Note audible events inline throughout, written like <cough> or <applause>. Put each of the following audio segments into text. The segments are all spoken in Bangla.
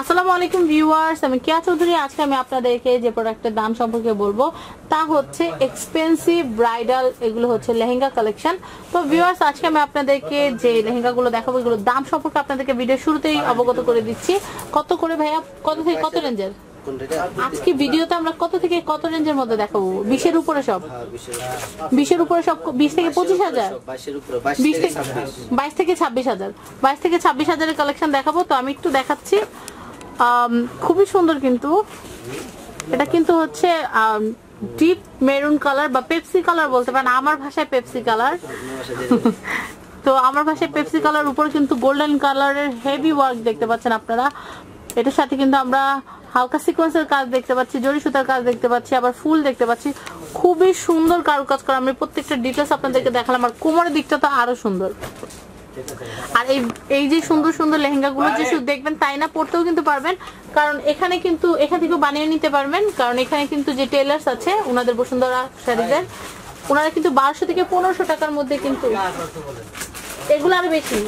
আসসালামু আলাইকুম ভিউয়ার্স, আমি কেয়া চৌধুরী। আজকে আমি আপনাদেরকে যে প্রোডাক্টের দাম সম্পর্কে বলব, তা হচ্ছে এক্সপেন্সিভ ব্রাইডাল এগুলো হচ্ছে লেহেঙ্গা কালেকশন তো ভিউয়ার্স, আজকে আমি আপনাদেরকে যে লেহেঙ্গাগুলো দেখাবো এগুলো দাম সম্পর্কে আপনাদেরকে ভিডিও শুরুতেই অবগত করে দিচ্ছি। কত করে ভাইয়া? কত থেকে কত রেঞ্জের? আজকে ভিডিওতে আমরা কত থেকে কত রেঞ্জের মধ্যে দেখাবো? বিশের উপরে সব? বিশের উপরে সব বিশ থেকে পঁচিশ হাজার? বাইশ থেকে ছাব্বিশ হাজার। বাইশ থেকে ছাব্বিশ হাজারের কালেকশন দেখাবো, তো আমি একটু দেখাচ্ছি। খুবই সুন্দর কিন্তু। এটা কিন্তু হচ্ছে ডিপ মেরুন কালার বা পেপসি কালার বলতে পারেন। আমার ভাষায় পেপসি কালার তো আমার ভাষায় পেপসি কালার উপর কিন্তু গোল্ডেন কালারের হেভি ওয়ার্ক দেখতে পাচ্ছেন আপনারা। এটার সাথে কিন্তু আমরা হালকা সিকোয়েন্সের কাজ দেখতে পাচ্ছি, জরি সুতার কাজ দেখতে পাচ্ছি, আবার ফুল দেখতে পাচ্ছি। খুবই সুন্দর কারুকাজ করা। আমি প্রত্যেকটা ডিটেলস আপনাদেরকে দেখালাম। আর কোমরের দিকটা তো আরও সুন্দর। আর এই এই যে সুন্দর সুন্দর লেহেঙ্গা গুলো যে শুধু দেখবেন তাই না? পড়তেও কিন্তু পারবেন। কারণ এখানে কিন্তু এখান থেকেও বানিয়ে নিতে পারবেন। কারণ এখানে কিন্তু যে টেলার্স আছে ওনাদের বসুন্ধরা শাড়িদের ওনারা কিন্তু বারোশো থেকে পনেরোশো টাকার মধ্যে কিন্তু এগুলো আরও বেশি।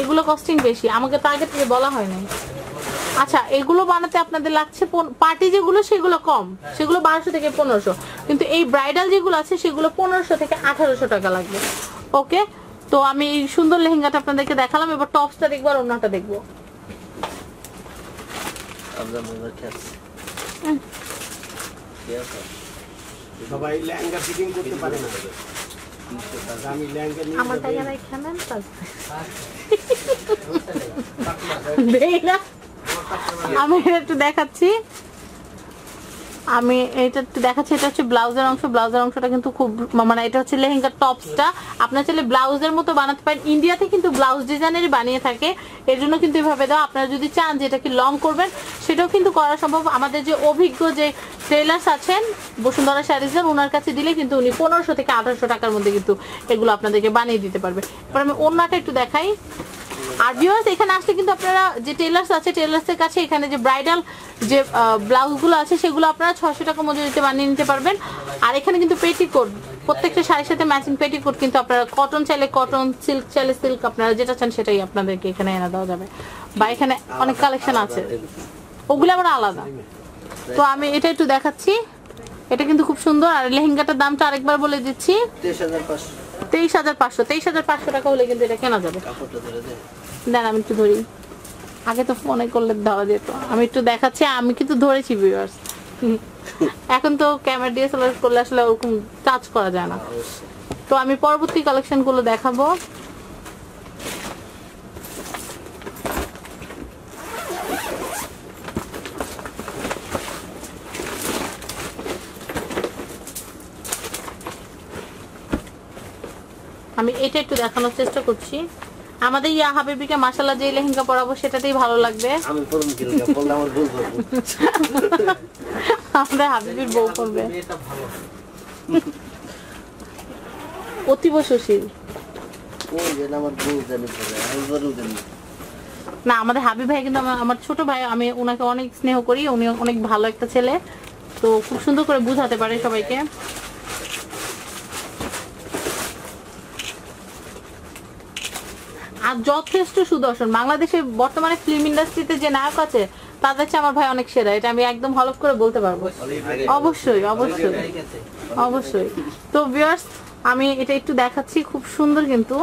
এগুলো কস্টিং বেশি। আমাকে তো আগে থেকে বলা হয় নাই আচ্ছা এগুলো বানাতে আপনাদের লাগছে পার্টি যেগুলো সেগুলো কম। সেগুলো বারোশো থেকে পনেরোশো। কিন্তু এই ব্রাইডাল যেগুলো আছে সেগুলো পনেরোশো থেকে আঠারোশো টাকা লাগবে। ওকে? তো আমি এই সুন্দর লেহেঙ্গাটা আপনাদেরকে দেখালাম এবার টপসটা দেখব আর অন্যটা দেখব। সবাই লেহেঙ্গা ফিটিং করতে পারে না। আমি লেহেঙ্গা নিয়ে আমার টাকা এখানে <laughs> আমি একটু দেখাচ্ছি। আমি এটা একটু দেখাচ্ছি, এটা হচ্ছে ব্লাউজের অংশ। ব্লাউজের অংশটা কিন্তু খুব মানে এটা হচ্ছে লেহেঙ্গার টপসটা। আপনার চাইলে ব্লাউজের মতো বানাতে পারেন। ইন্ডিয়াতে কিন্তু ব্লাউজ ডিজাইনের বানিয়ে থাকে। এর জন্য কিন্তু এভাবে দাও আপনারা যদি চান যে এটাকে লং করবেন, সেটাও কিন্তু করা সম্ভব। আমাদের যে অভিজ্ঞ যে ট্রেলার্স আছেন, বসুন্ধরা শাড়িজের ওনার কাছে দিলে কিন্তু উনি পনেরোশো থেকে আঠারোশো টাকার মধ্যে কিন্তু এগুলো আপনাদেরকে বানিয়ে দিতে পারবে। এবার আমি অন্যটা একটু দেখাই। আর ভিউয়ার্স এখানে আসলে কিন্তু আপনারা যে টেলার্স আছে টেলার্সের কাছে এখানে যে ব্রাইডাল যে ব্লাউজগুলো আছে, সেগুলো আপনারা ছশো টাকা মজুরিতে বানিয়ে নিতে পারবেন। আর এখানে কিন্তু পেটিকোট প্রত্যেকটা শাড়ির সাথে ম্যাচিং পেটিকোট কিন্তু আপনারা কটন চাইলে কটন সিল্ক চাইলে সিল্ক আপনারা যেটা চান সেটাই আপনাদেরকে এখানে এনে দেওয়া যাবে। বা এখানে অনেক কালেকশন আছে। ওগুলো আবার আলাদা। তো আমি এটা একটু দেখাচ্ছি। এটা কিন্তু খুব সুন্দর। আর লেহেঙ্গাটার দামটা আরেকবার বলে দিচ্ছি। তেইশ হাজার পাঁচশো তেইশ হাজার পাঁচশো টাকা হলে কিন্তু এটা কেনা যাবে। দেন আমি একটু ধরি। আগে তো ফোনে করলে যেত। আমি একটু দেখাচ্ছি আমি কিন্তু ধরেছি ভিউয়ার্স <laughs> এখন তো ক্যামেরা দিয়ে করলে আসলে ওরকম টাচ করা যায় না। তো আমি পরবর্তী কালেকশনগুলো দেখাবো। আমি এটা একটু দেখানোর চেষ্টা করছি। আমাদের ইয়া হাবিবিকে মাসাল্লাহ যে লেহেঙ্গা পরাবো সেটাতেই ভালো লাগবে। আমি পড়ুন কি লাগে আমার ভুল করব। আমাদের হাবিবির বউ করবে অতীব সুশীল। না আমাদের হাবিব ভাই কিন্তু আমার ছোট ভাই আমি ওনাকে অনেক স্নেহ করি উনি অনেক ভালো একটা ছেলে। তো খুব সুন্দর করে বুঝাতে পারে সবাইকে। আর যথেষ্ট সুদর্শন। বাংলাদেশের বর্তমানে ফিল্ম ইন্ডাস্ট্রিতে যে নায়ক আছে তাদের চেয়ে আমার ভাই অনেক সেরা। এটা আমি একদম হলফ করে বলতে পারব। অবশ্যই অবশ্যই অবশ্যই। তো ভিউয়ার্স আমি এটা একটু দেখাচ্ছি, খুব সুন্দর কিন্তু।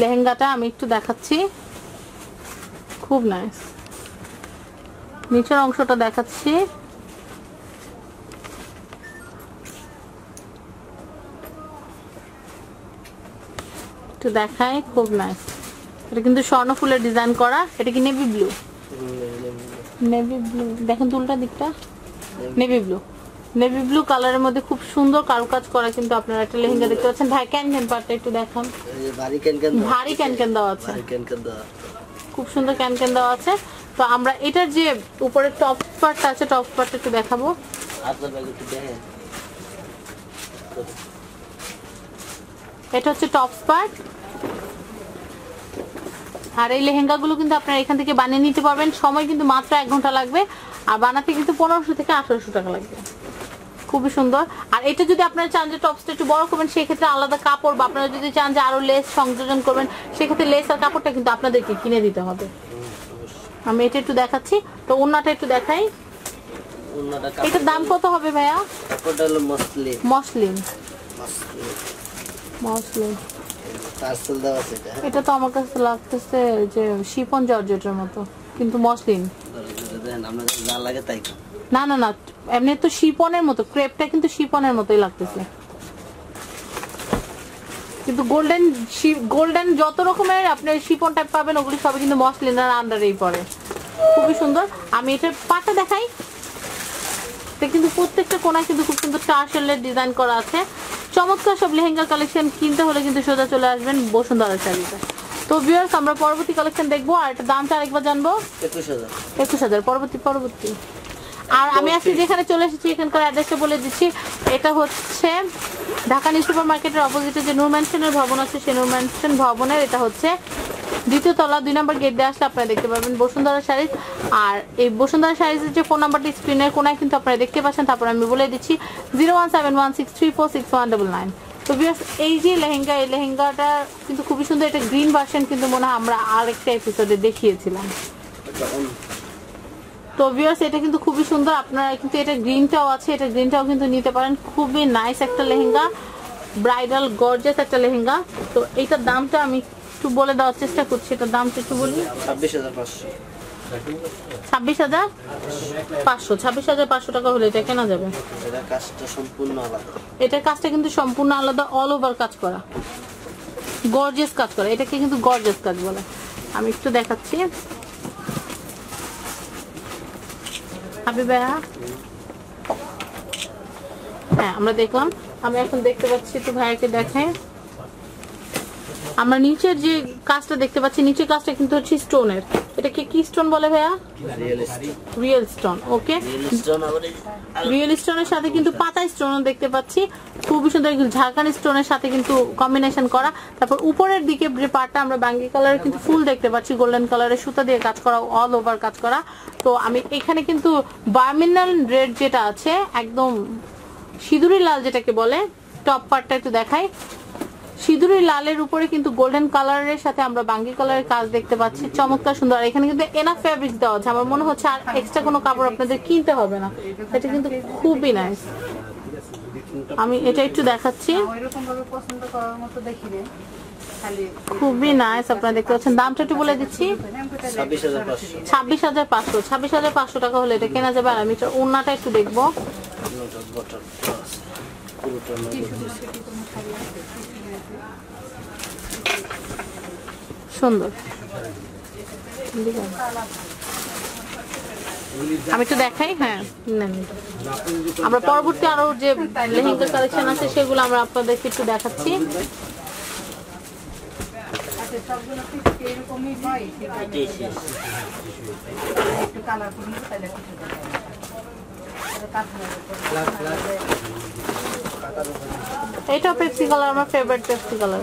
লেহেঙ্গাটা আমি একটু দেখাচ্ছি। খুব নাইস নিচের অংশটা দেখাচ্ছি। একটু দেখাই খুব নাইস এটা কিন্তু স্বর্ণ ফুলের ডিজাইন করা। এটা কি নেভি ব্লু নেভি ব্লু দেখেন দুলটা দিকটা। নেভি ব্লু নেভি ব্লু কালারের মধ্যে খুব সুন্দর কারুকাজ করা কিন্তু আপনারা একটা লেহেঙ্গা দেখতে পাচ্ছেন। ভাই ক্যান ক্যান পার্টটা একটু দেখান। এই যে ভারী ক্যান ক্যান দেওয়া আছে। খুব সুন্দর ক্যান ক্যান দেওয়া আছে। তো আমরা এটার যে উপরে টপ পার্টটা আছে টপ পার্টটা একটু দেখাবো। এটা হচ্ছে টপ পার্ট আর এই লেহেঙ্গাগুলো কিন্তু আপনারা এখান থেকে বানিয়ে নিতে পারবেন। সময় কিন্তু মাত্র এক ঘণ্টা লাগবে। আর বানাতে কিন্তু পনেরোশো থেকে আঠারোশো টাকা লাগবে। খুবই সুন্দর। আর এটা যদি আপনারা চান যে টপসটা একটু বড় করবেন সেক্ষেত্রে আলাদা কাপড় বা আপনারা যদি চান যে আরও লেস সংযোজন করবেন সেক্ষেত্রে লেস আর কাপড়টা কিন্তু আপনাদেরকে কিনে দিতে হবে। আমি এটা একটু দেখাচ্ছি। তো ওনাটা একটু দেখাই। এটার দাম কত হবে ভাইয়া? মসলিন। মসলিন। মসলিন। এটা তো আমার কাছে লাগতেছে যে শিপন জর্জেটের মতো, কিন্তু মসলিন। না না না, এমনি তো শিপনের মতো, ক্রেপটা কিন্তু শিপনের মতোই লাগতেছে। কিন্তু গোল্ডেন গোল্ডেন যত রকমের আপনি শিপন টাইপ পাবেন, ওগুলি সবই কিন্তু মসলিনার আন্ডারেই পড়ে খুবই সুন্দর। আমি এটার পাটা দেখাই। কিন্তু প্রত্যেকটা কোনায় কিন্তু খুব সুন্দর টার্সেলের ডিজাইন করা আছে। চমৎকার সব লেহেঙ্গার কালেকশন কিনতে হলে কিন্তু সোজা চলে আসবেন বসুন্ধরা শাড়িতে তো ভিউয়ার্স আমরা পরবর্তী কালেকশন দেখব আর এটা দামটা আরেকবার জানব? একুশ হাজার। পরবর্তী পরবর্তী। আর আমি আজকে যেখানে চলে এসেছি এখানকার অ্যাড্রেসটা বলে দিচ্ছি এটা হচ্ছে ঢাকা নিউজ সুপার মার্কেটের অপোজিটে যে নূর ম্যানশনের ভবন আছে সেই নূর ম্যানশন ভবনের এটা হচ্ছে দ্বিতীয় তলা দুই নম্বর গেট দিয়ে আসলে আপনারা দেখতে পাবেন বসুন্ধরা শাড়িজ আর এই বসুন্ধরা শাড়িজের যে ফোন নাম্বারটি স্ক্রিনের কোনায় কিন্তু আপনারা দেখতে পাচ্ছেন তারপর আমি বলে দিচ্ছি zero one seven one six three four six one nine তো viewers, এই যে লেহেঙ্গা এই লেহেঙ্গাটা কিন্তু খুবই সুন্দর এটা গ্রিন ভার্সন কিন্তু মনে হয় আমরা আরেকটা এপিসোডে দেখিয়েছিলাম। তো ভিউয়ার্স এটা কিন্তু খুবই সুন্দর। আপনারা কিন্তু এটা গ্রিনটাও আছে এটা গ্রিনটাও কিন্তু নিতে পারেন। খুবই নাইস একটা লেহেঙ্গা ব্রাইডাল গর্জেস একটা লেহেঙ্গা। তো এইটার দামটা আমি একটু বলে দেওয়ার চেষ্টা করছি এটার দামটা একটু বলি। ছাব্বিশ হাজার পাঁচশো। ছাব্বিশ হাজার? পাঁচশো ছাব্বিশ হাজার পাঁচশো টাকা হলে এটা কেনা যাবে? এটার কাজটা কিন্তু সম্পূর্ণ আলাদা অল ওভার কাজ করা। গর্জেস কাজ করা। এটাকে কিন্তু গর্জেস কাজ বলে। আমি একটু দেখাচ্ছি। হ্যাঁ আমরা দেখলাম। আমি এখন দেখতে পাচ্ছি একটু ভাইয়াকে দেখে। আমরা নিচের যে কাজটা দেখতে পাচ্ছি, নিচের কাজটা কিন্তু হচ্ছে স্টোনের এটাকে কি স্টোন বলে ভাইয়া? রিয়েল স্টোন ওকে রিয়েল স্টোনের সাথে কিন্তু পাতা স্টোন দেখতে পাচ্ছি। খুবই সুন্দর ঝাড়খান্ড স্টোনের সাথে কিন্তু কম্বিনেশন করা। তারপর উপরের দিকে যে পার্টটা আমরা বাঙ্গি কালারের কিন্তু ফুল দেখতে পাচ্ছি গোল্ডেন কালারের সুতা দিয়ে কাজ করা অল ওভার কাজ করা। তো আমি এখানে কিন্তু বার্মিনাল রেড যেটা আছে, একদম সিঁদুরি লাল যেটাকে বলে টপ পার্টটা একটু দেখাই। সিঁদুরি লালের উপরে কিন্তু গোল্ডেন কালারের সাথে আমরা বাঙ্গি কালারের কাজ দেখতে পাচ্ছি। চমৎকার সুন্দর। আর এখানে কিন্তু এনা ফেব্রিক দেওয়া আছে। আমার মনে হচ্ছে আর এক্সট্রা কোনো কাপড় আপনাদের কিনতে হবে না। এটা কিন্তু খুবই নাইস আমি এটা একটু দেখাচ্ছি। ওইরকম ভাবে পছন্দ করার মতো দেখি রে খালি খুবই নাইস আপনারা দেখতে পাচ্ছেন। দামটা একটু বলে দিচ্ছি। ছাব্বিশ হাজার পাঁচশো। ছাব্বিশ হাজার পাঁচশো। ছাব্বিশ হাজার পাঁচশো টাকা হলে এটা কেনা যাবে। আর আমি এটা ওনাটা একটু দেখব অন্যটা বটল পুরোটা নগদ। সুন্দর। আমি একটু দেখাই হ্যাঁ আমরা পরবর্তী আরও যে লেহেঙ্গা কালেকশন আছে, সেগুলো আমরা আপনাদেরকে একটু দেখাচ্ছি। এটা পেপসি কালার আমার ফেভারিট পেপসি কালার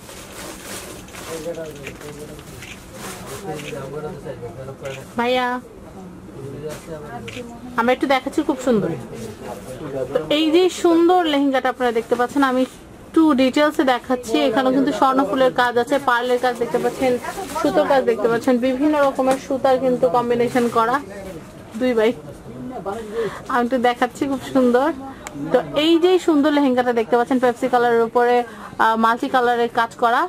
ভাইয়া, আমরা একটু দেখাচ্ছি, খুব সুন্দর। এই যে সুন্দর লেহেঙ্গাটা আপনারা দেখতে পাচ্ছেন, আমি একটু ডিটেলসে দেখাচ্ছি। এখানে কিন্তু স্বর্ণ ফুলের কাজ আছে, পার্লের কাজ দেখতে পাচ্ছেন, সুতোর কাজ দেখতে পাচ্ছেন, বিভিন্ন রকমের সুতার কিন্তু কম্বিনেশন করা। দুই ভাই, আমি একটু দেখাচ্ছি, খুব সুন্দর। তো এই যে সুন্দর লেহেঙ্গাটা দেখতে পাচ্ছেন পেপসি কালারের উপরে মাল্টি কালারের কাজ করা।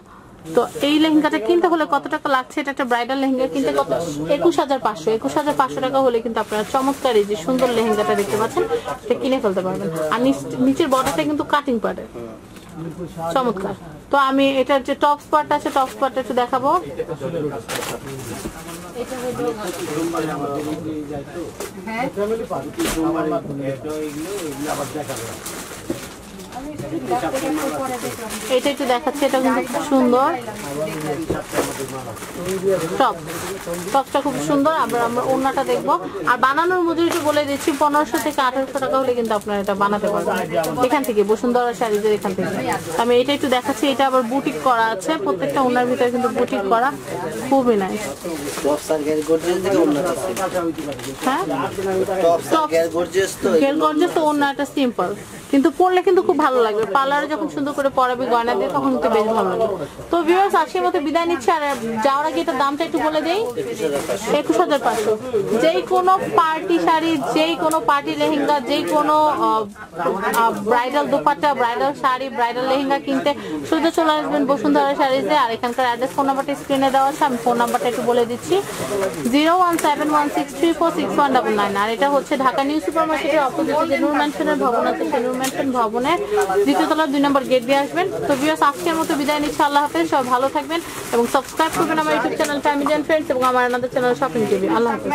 তো এই লেহেঙ্গাটা কিনতে হলে কত টাকা লাগছে? এটা একটা ব্রাইডাল লেহেঙ্গা কিনতে কত? একুশ হাজার পাঁচশো। একুশ হাজার পাঁচশো টাকা হলে কিন্তু আপনারা চমৎকার এই যে সুন্দর লেহেঙ্গাটা দেখতে পাচ্ছেন এটা কিনে ফেলতে পারবেন। আর নিচ- নিচের বর্ডারটা কিন্তু কাটিং পার্টের চমৎকার। তো আমি এটার যে টপ স্পট আছে টপ স্পট একটু দেখাবো। এটা হলো সোমবারে আমাদের এই যায় তো হ্যাঁ এটা আবার একটু পরে এটা একটু দেখাচ্ছে এটা কিন্তু খুব সুন্দর। টপ টপটা খুব সুন্দর। আমরা আমরা ওড়নাটা দেখব। আর বানানোর মজুরিটা বলে দিচ্ছি পনেরোশো থেকে আঠারোশো টাকা হলে কিন্তু আপনারা এটা বানাতে পারবেন। এখান থেকে বসুন্ধরা শাড়িদের এখান থেকে। আমি এটা একটু দেখাচ্ছি এটা আবার বুটিক করা আছে। প্রত্যেকটা ওনার ভিতরে কিন্তু বুটিক করা। খুবই পারে হ্যাঁ? গেল গঞ্জে তো ওড়নাটা সিম্পল কিন্তু পরলে কিন্তু খুব ভালো লাগবে। পার্লারে যখন সুন্দর করে পরাবে গয়না দিয়ে, তখন কিন্তু বেশ ভালো লাগবে। তো ভিউয়ার্স আজকের মতো বিদায় নিচ্ছে। আর যাওয়ার আগে এটার দামটা একটু বলে দেই। একুশ হাজার পাঁচশো। যেই কোনো পার্টি শাড়ি, যেই কোনো পার্টি লেহেঙ্গা, যেই কোনো bridal dupatta, bridal sari, bridal lehenga কিনতে সোজা চলে আসবেন বসুন্ধরা শাড়িতে। আর এখানকার অ্যাড্রেস ফোন নাম্বারটা স্ক্রিনে দেওয়া আছে। আমি ফোন নাম্বারটা একটু বলে দিচ্ছি। Zero one seven one six three four six one double nine আর এটা হচ্ছে ঢাকা নিউ সুপার মার্কেটের অপোজিটে যে নূর ম্যানশনের ভবন আছে, সেই নূর ভবনে ভবনের দ্বিতীয় তলা দুই নম্বর গেট দিয়ে আসবেন। তো বিয়াস আজকের মতো বিদায় নিচ্ছি। আল্লাহ হাফেজ সব ভালো থাকবেন এবং সাবস্ক্রাইব করবেন আমার YouTube channel family and friends এবং আমার আমাদের চ্যানেল শপিং টিভি আল্লাহ হাফেজ।